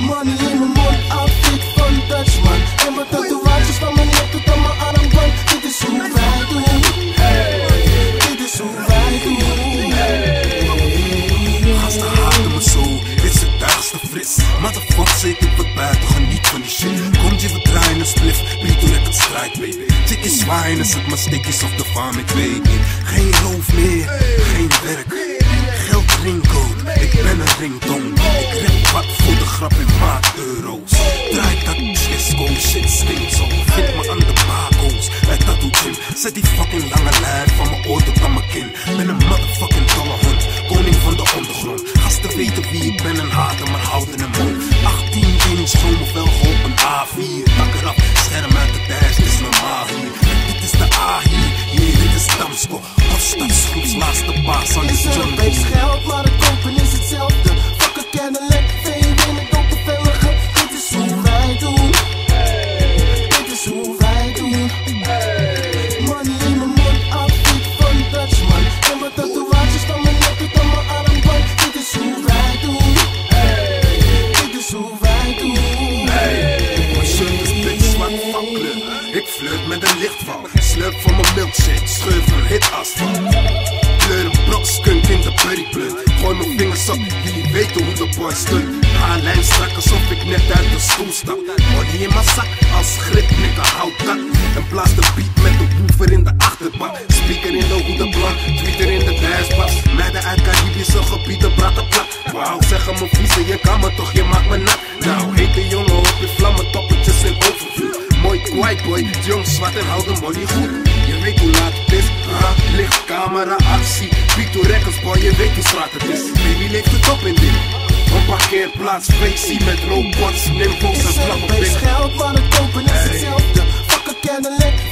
Money in mijn mond, outfit van Dutchman. En mijn tatoeages van mijn nek tot aan mijn armband. Dit is hoe wij doen. Dit is hoe wij doen. Gasten haten me zo, is het duigste fris. Motherfuck zit ik wat buiten, geniet van die shit. Komt je verdraaien een spliff, weet hoe ik het strijd, baby. Tik is zwaaien, is maar stikjes of de farm, ik weet niet. Geen roof meer, geen werk. Geld ringcode, ik ben een ringtong. Grap in maat euro's. Draai dat Cisco, shit stinkt zo. Vind me aan de bako's, bij tattoo gym. Zet die fucking lange lijn van mijn oor tot aan mijn kin. Ben een motherfucking dolle hond, koning van de ondergrond. Gasten weten wie ik ben en haten, maar houden hem mond. 18 inch, wel geholpen A4. Tak eraf, scherm uit de het is normaal hier. Dit is de A hier, hier, dit is Damsko. Hofstadsgroeps, laatste baas de Is jungle. Flirt met een lichtval. Slurp van mijn milkshake, scheur van hit asfalt. Kleur een brok, skunk in de burrypleur. Gooi mijn vingers op, jullie weten hoe de boy stunt. Haarlijn strak alsof ik net uit de stoel stap. Money in mijn zak, als grip, nigga, houd dat. En blaas de beat met de woofer in de achterbak. Speaker in de hoede blank, tweeter in de dashbas. Meiden uit Caribische gebieden, praten plat. Wauw, zeggen mijn viezen, je kan me toch, je maakt me nat. Nou, hete jongen op je vlammen, toppetjes in overvloed. White boy, jong zwart en hou de money goed. Je weet hoe laat het is, ha, licht, camera, actie. Pico records boy, je weet hoe straat het is. Baby leeft het op in dit. Een parkeerplaats, facey met robots, nymphos en Europees binnen. geld, maar het kopen is hetzelfde. Fuck een